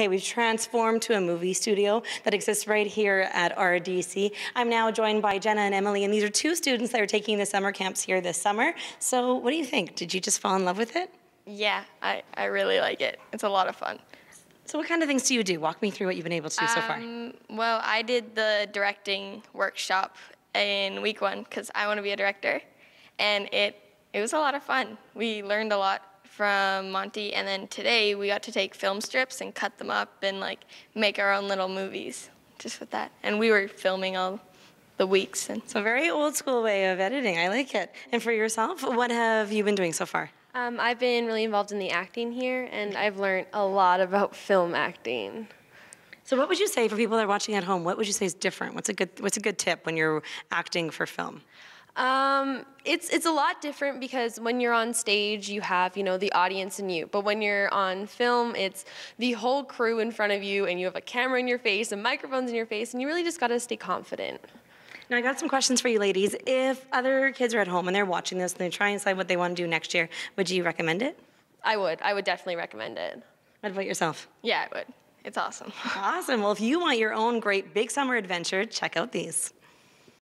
Okay, we've transformed to a movie studio that exists right here at RDC. I'm now joined by Jenna and Emily, and these are two students that are taking the summer camps here this summer. So, what do you think? Did you just fall in love with it? Yeah, I, I really like it. It's a lot of fun. So, what kind of things do you do? Walk me through what you've been able to do so far. Um, well, I did the directing workshop in week one because I want to be a director, and it it was a lot of fun. We learned a lot from Monty, and then today we got to take film strips and cut them up and like make our own little movies just with that. And we were filming all the weeks and So, very old school way of editing. I like it. And for yourself, what have you been doing so far? Um, I've been really involved in the acting here, and I've learned a lot about film acting. So, what would you say for people that are watching at home? What would you say is different? What's a good What's a good tip when you're acting for film? Um, it's it's a lot different because when you're on stage, you have you know the audience and you, but when you're on film, it's the whole crew in front of you, and you have a camera in your face and microphones in your face, and you really just got to stay confident. Now, I got some questions for you ladies. If other kids are at home and they're watching this and they try and decide what they want to do next year, would you recommend it? I would I would definitely recommend it. What about yourself? yeah, I would. It's awesome. Awesome. Well, if you want your own great big summer adventure, check out these.